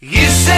You say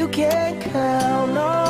You can count on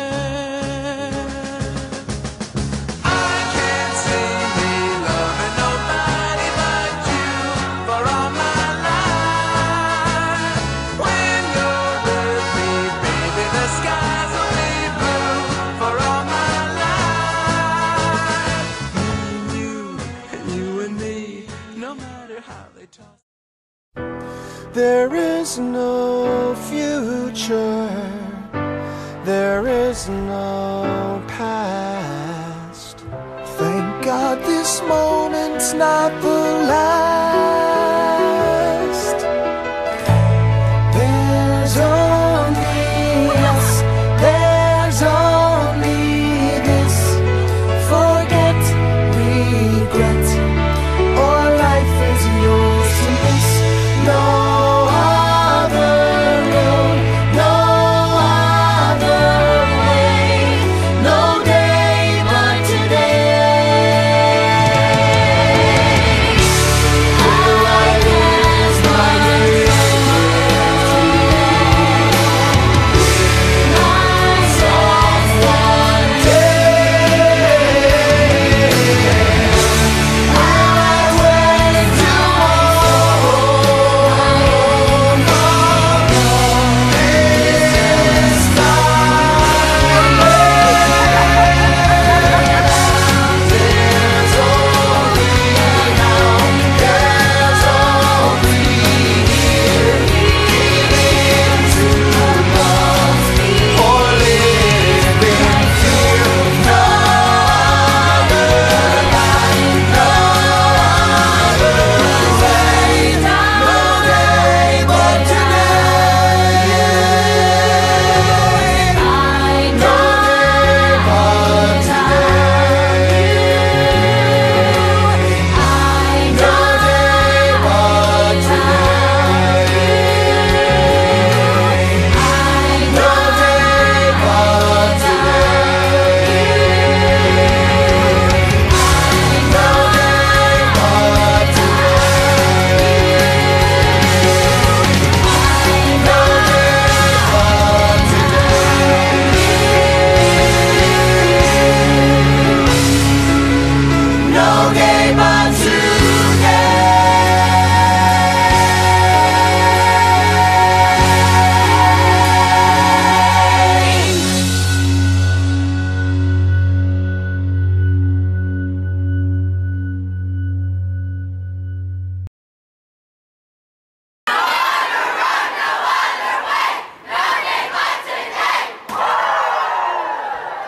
There is no future, there is no past. Thank God this moment's not the last.